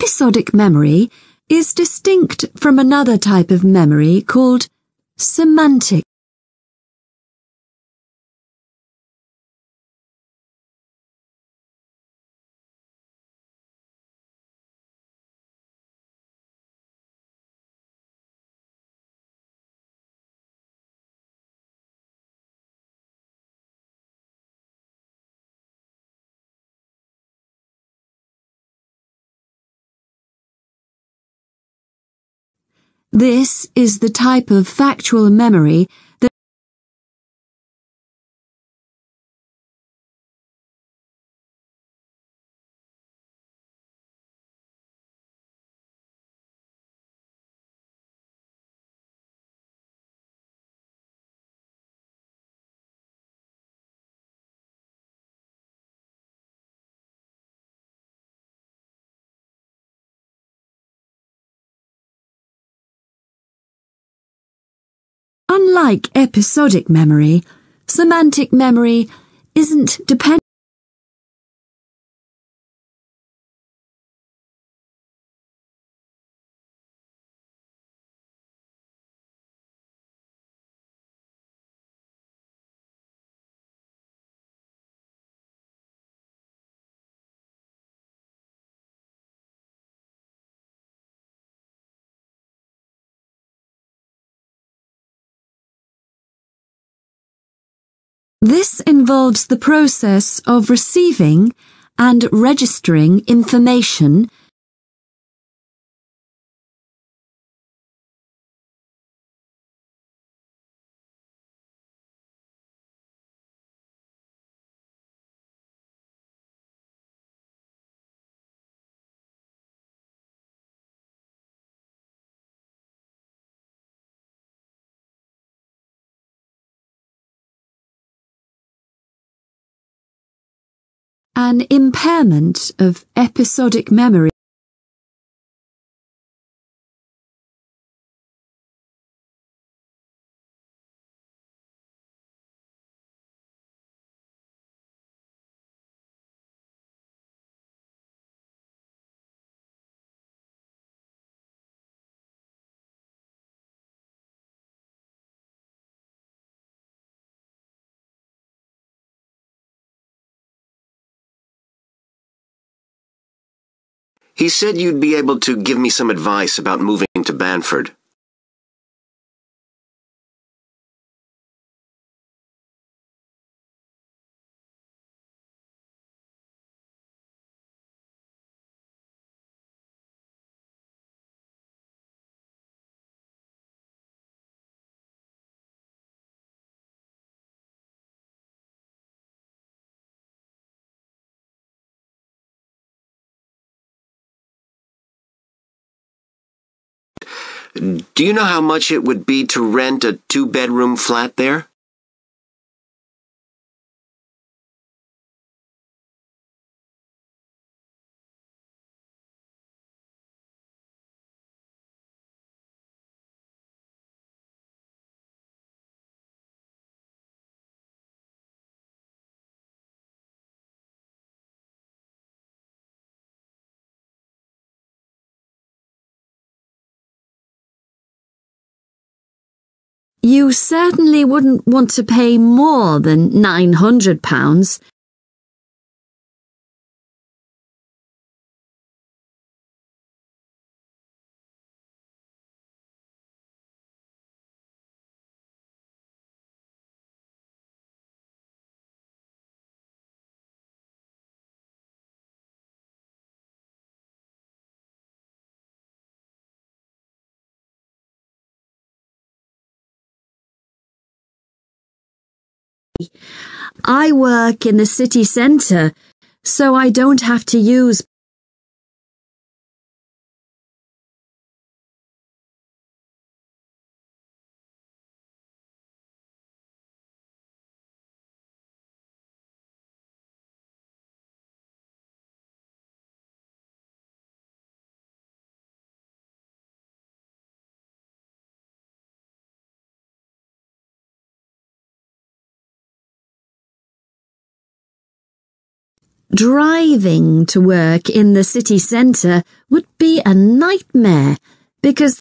episodic memory is distinct from another type of memory called semantic. This is the type of factual memory Unlike episodic memory, semantic memory isn't dependent This involves the process of receiving and registering information an impairment of episodic memory. He said you'd be able to give me some advice about moving to Banford. Do you know how much it would be to rent a two-bedroom flat there? You certainly wouldn't want to pay more than £900. I work in the city centre, so I don't have to use Driving to work in the city centre would be a nightmare because